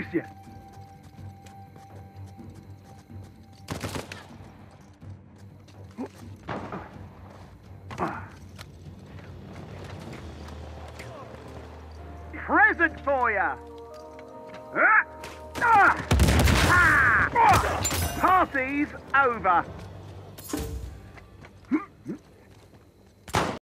Release you. Present for you. Party's over.